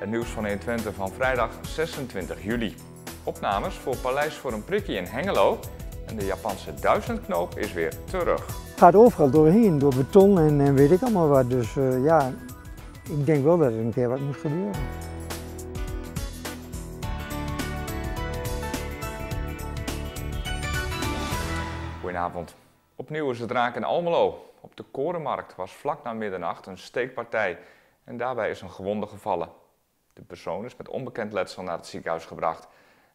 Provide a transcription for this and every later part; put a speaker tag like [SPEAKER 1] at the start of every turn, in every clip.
[SPEAKER 1] Het nieuws van 120 van vrijdag 26 juli. Opnames voor Paleis voor een prikkie in Hengelo en de Japanse duizendknoop is weer terug.
[SPEAKER 2] Het gaat overal doorheen, door beton en, en weet ik allemaal wat. Dus uh, ja, ik denk wel dat er een keer wat moet gebeuren.
[SPEAKER 1] Goedenavond. Opnieuw is het raak in Almelo. Op de Korenmarkt was vlak na middernacht een steekpartij en daarbij is een gewonde gevallen. De persoon is met onbekend letsel naar het ziekenhuis gebracht.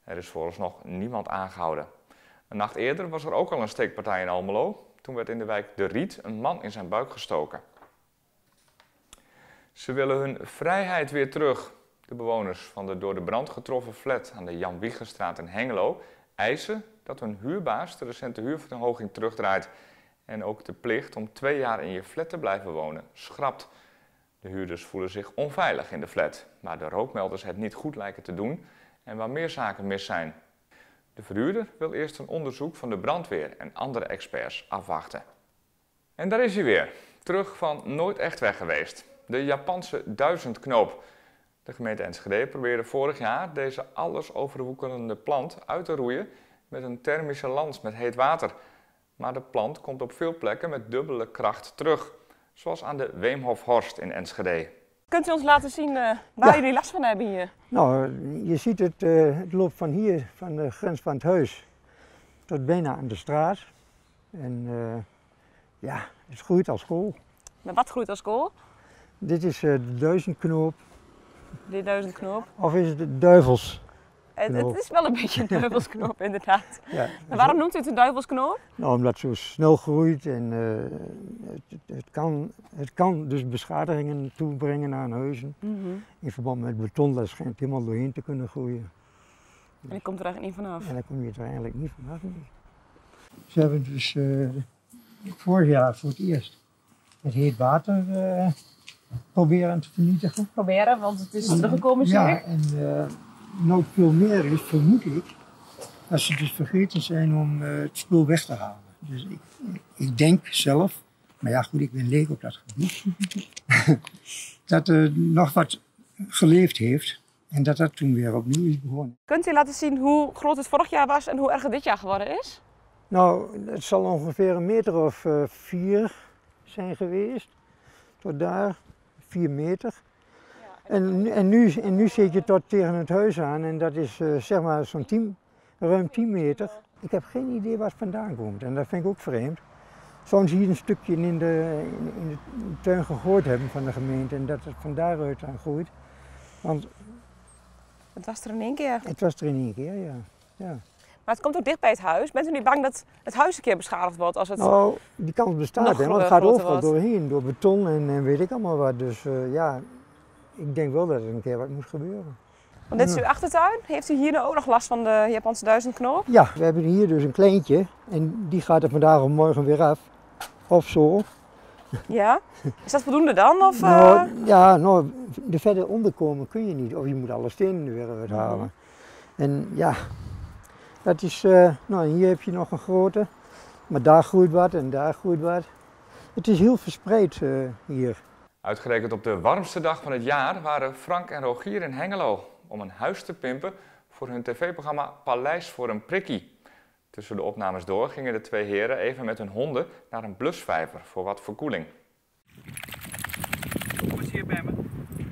[SPEAKER 1] Er is vooralsnog niemand aangehouden. Een nacht eerder was er ook al een steekpartij in Almelo. Toen werd in de wijk De Riet een man in zijn buik gestoken. Ze willen hun vrijheid weer terug. De bewoners van de door de brand getroffen flat aan de Jan Wiegerstraat in Hengelo eisen dat hun huurbaas de recente huurverhoging terugdraait en ook de plicht om twee jaar in je flat te blijven wonen schrapt. De huurders voelen zich onveilig in de flat, maar de rookmelders het niet goed lijken te doen en waar meer zaken mis zijn. De verhuurder wil eerst een onderzoek van de brandweer en andere experts afwachten. En daar is hij weer, terug van nooit echt weg geweest. De Japanse duizendknoop. De gemeente Enschede probeerde vorig jaar deze alles overwoekerende plant uit te roeien met een thermische lans met heet water. Maar de plant komt op veel plekken met dubbele kracht terug, zoals aan de Weemhofhorst in Enschede.
[SPEAKER 3] Kunt u ons laten zien uh, waar ja. jullie last van hebben hier?
[SPEAKER 2] Nou, je ziet het, uh, het loopt van hier, van de grens van het huis, tot bijna aan de straat. En uh, ja, het groeit als kool.
[SPEAKER 3] Maar wat groeit als kool?
[SPEAKER 2] Dit is de duizendknoop.
[SPEAKER 3] Dit duizendknoop?
[SPEAKER 2] Of is het de duivels?
[SPEAKER 3] Het, het, is wel een beetje een duivelsknoop inderdaad. Ja, maar waarom noemt u het een duivelsknoop?
[SPEAKER 2] Nou, omdat het zo snel groeit en kan, het kan dus beschadigingen toebrengen aan huizen. Mm -hmm. In verband met beton, dat schijnt helemaal doorheen te kunnen groeien.
[SPEAKER 3] En die komt er eigenlijk niet vanaf?
[SPEAKER 2] En daar kom je er eigenlijk niet vanaf. Nee. Ze hebben dus uh, vorig jaar voor het eerst het heet water uh, proberen te vernietigen.
[SPEAKER 3] Proberen, want het is teruggekomen zie
[SPEAKER 2] Ja, en nou veel meer is, vermoed ik, dat ze dus vergeten zijn om uh, het spul weg te halen. Dus ik, ik denk zelf, maar ja goed, ik ben leeg op dat gebied, dat er nog wat geleefd heeft en dat dat toen weer opnieuw is begonnen.
[SPEAKER 3] Kunt u laten zien hoe groot het vorig jaar was en hoe erg het dit jaar geworden is?
[SPEAKER 2] Nou, het zal ongeveer een meter of uh, vier zijn geweest, tot daar, vier meter. En, en, nu, en nu zit je tot tegen het huis aan en dat is uh, zeg maar zo'n ruim 10 meter. Ik heb geen idee waar het vandaan komt en dat vind ik ook vreemd. Ze hier een stukje in de, in, de tuin gegooid hebben van de gemeente en dat het van daaruit aan groeit. Want
[SPEAKER 3] het was er in één keer?
[SPEAKER 2] Het was er in één keer, ja. ja.
[SPEAKER 3] Maar het komt ook dicht bij het huis. Bent u niet bang dat het huis een keer beschadigd wordt als het
[SPEAKER 2] Nou, die kans bestaat, hè, want het gaat overal wordt. doorheen, door beton en, en, weet ik allemaal wat. Dus uh, ja, ik denk wel dat er een keer wat moet gebeuren.
[SPEAKER 3] Want dit is uw achtertuin. Heeft u hier nou ook nog last van de Japanse duizendknoop?
[SPEAKER 2] Ja, we hebben hier dus een kleintje en die gaat er vandaag of morgen weer af. Of zo.
[SPEAKER 3] Ja? Is dat voldoende dan? Of,
[SPEAKER 2] nou, uh... Ja, nou, er verder onderkomen kun je niet. Of je moet alle stenen weer uit halen. Mm En ja, dat is, uh, nou hier heb je nog een grote. Maar daar groeit wat en daar groeit wat. Het is heel verspreid uh, hier.
[SPEAKER 1] Uitgerekend op de warmste dag van het jaar waren Frank en Rogier in Hengelo om een huis te pimpen voor hun tv-programma Paleis voor een prikkie. Tussen de opnames door gingen de twee heren even met hun honden naar een blusvijver voor wat verkoeling.
[SPEAKER 4] Kom eens hier bij me.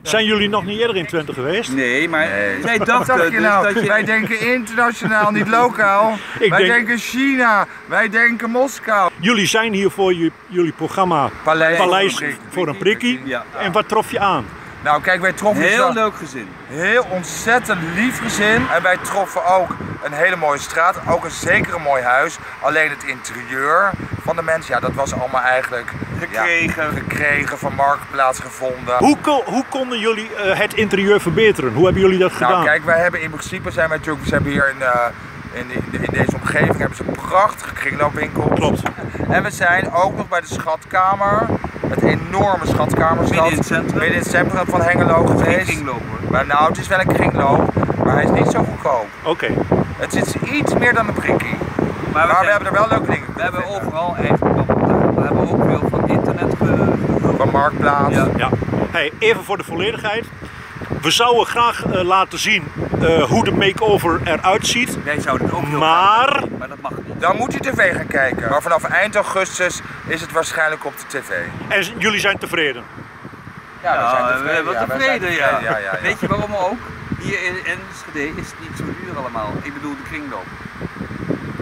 [SPEAKER 5] Zijn jullie nog niet eerder in Twente geweest?
[SPEAKER 4] Nee, maar nee. jij dacht je dus nou? dat je... Wij denken internationaal, niet lokaal. Ik wij denk... denken China, wij denken Moskou.
[SPEAKER 5] Jullie zijn hier voor jullie programma Paleis, Paleis voor een prikkie. Ja. En wat trof je aan?
[SPEAKER 4] Nou kijk, wij troffen...
[SPEAKER 6] Heel leuk gezin.
[SPEAKER 4] Heel ontzettend lief gezin. En wij troffen ook een hele mooie straat. Ook een zeker een mooi huis. Alleen het interieur van de mensen, ja dat was allemaal eigenlijk...
[SPEAKER 6] Gekregen.
[SPEAKER 4] Ja, gekregen, van Marktplaats gevonden.
[SPEAKER 5] Hoe, hoe konden jullie uh, het interieur verbeteren? Hoe hebben jullie dat
[SPEAKER 4] nou,
[SPEAKER 5] gedaan?
[SPEAKER 4] Nou kijk, wij hebben in principe zijn wij natuurlijk... We hebben hier in... Uh, in, in, in, deze omgeving hebben ze een prachtige kringloopwinkel.
[SPEAKER 5] Klopt.
[SPEAKER 4] En we zijn ook nog bij de schatkamer het enorme schatkamerstad.
[SPEAKER 6] Midden in het centrum?
[SPEAKER 4] Midden in het centrum van Hengelo geweest.
[SPEAKER 6] Geen kringloop hoor.
[SPEAKER 4] Maar nou, het is wel een kringloop, maar hij is niet zo goedkoop.
[SPEAKER 5] Oké. Okay.
[SPEAKER 4] Het is iets meer dan een prikkie. Maar, we, maar we hebben er wel leuke dingen
[SPEAKER 6] We hebben overal eigenlijk, we hebben ook veel van internet ge...
[SPEAKER 4] Van Marktplaats.
[SPEAKER 5] Ja. ja. Hey, even voor de volledigheid. we zouden graag uh, laten zien uh, hoe de make-over eruit ziet.
[SPEAKER 6] Wij zouden het ook heel
[SPEAKER 5] maar...
[SPEAKER 6] maar dat mag niet.
[SPEAKER 4] Dan moet u tv gaan kijken. Maar vanaf eind augustus is het waarschijnlijk op de tv.
[SPEAKER 5] En jullie zijn tevreden?
[SPEAKER 6] Ja, we zijn tevreden. Ja, tevreden, ja. Ja, ja. Weet je waarom ook? Hier in Enschede is het niet zo duur allemaal. Ik bedoel de kringloop.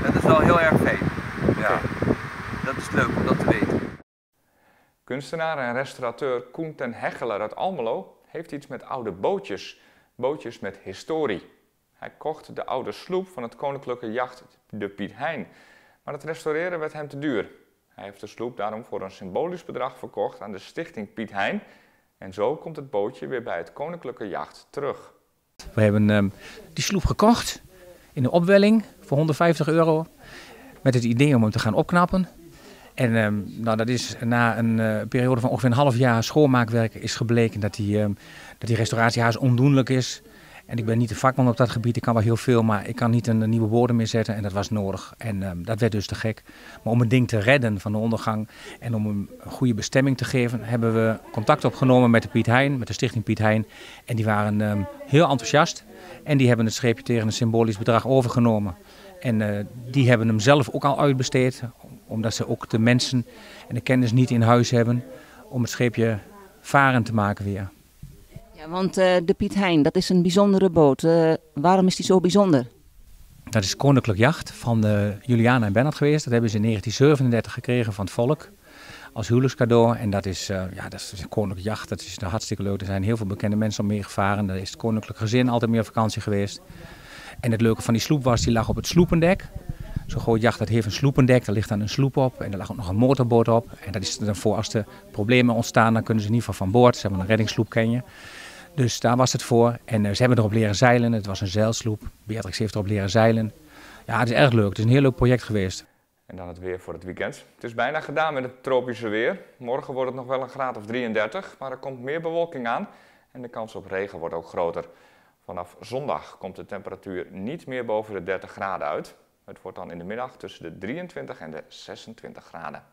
[SPEAKER 6] Dat is wel heel erg fijn. Ja. Dat is leuk om dat te weten.
[SPEAKER 1] Kunstenaar en restaurateur Koen ten Hecheler uit Almelo heeft iets met oude bootjes. Bootjes met historie. Hij kocht de oude sloep van het koninklijke jacht de Piet Hein. Maar het restaureren werd hem te duur. Hij heeft de sloep daarom voor een symbolisch bedrag verkocht aan de stichting Piet Hein. En zo komt het bootje weer bij het koninklijke jacht terug.
[SPEAKER 7] We hebben uh, die sloep gekocht in de opwelling voor 150 euro. Met het idee om hem te gaan opknappen. En ehm, nou, dat is na een uh, periode van ongeveer een half jaar schoonmaakwerk is gebleken dat die, uh, dat die ondoenlijk is. En ik ben niet de vakman op dat gebied, ik kan wel heel veel, maar ik kan niet een, nieuwe woorden meer zetten en dat was nodig. En ehm, dat werd dus te gek. Maar om het ding te redden van de ondergang en om een goede bestemming te geven, hebben we contact opgenomen met de Piet Hein, met de stichting Piet Hein. En die waren ehm, heel enthousiast en die hebben het streepje tegen een symbolisch bedrag overgenomen. En uh, die hebben hem zelf ook al uitbesteed, omdat ze ook de mensen en de kennis niet in huis hebben om het scheepje varen te maken weer.
[SPEAKER 8] Want uh, de Piet Hein, dat is een bijzondere boot. Uh, waarom is die zo bijzonder?
[SPEAKER 7] Dat is koninklijk jacht van de Juliana en Bernhard geweest. Dat hebben ze in 1937 gekregen van het volk als huwelijkscadeau. En dat is, uh, ja, dat is een koninklijk jacht. Dat is hartstikke leuk. Er zijn heel veel bekende mensen om mee gevaren. Daar is het koninklijk gezin altijd meer op vakantie geweest. En het leuke van die sloep was, die lag op het sloependek. Zo'n groot jacht dat heeft een sloependek, daar ligt dan een sloep op en er lag ook nog een motorboot op. En dat is dan voor als er problemen ontstaan, dan kunnen ze in ieder geval van boord. Ze hebben een reddingssloep, ken je. Dus daar was het voor. En uh, ze hebben erop leren zeilen. Het was een zeilsloep. Beatrix heeft erop leren zeilen. Ja, het is erg leuk. Het is een heel leuk project geweest.
[SPEAKER 1] En dan het weer voor het weekend. Het is bijna gedaan met het tropische weer. Morgen wordt het nog wel een graad of 33, maar er komt meer bewolking aan. En de kans op regen wordt ook groter. Vanaf zondag komt de temperatuur niet meer boven de 30 graden uit. Het wordt dan in de middag tussen de 23 en de 26 graden.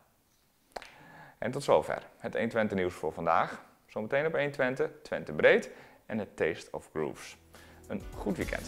[SPEAKER 1] En tot zover het 120 nieuws voor vandaag. Zometeen op 120, Twente breed en het Taste of Grooves. Een goed weekend.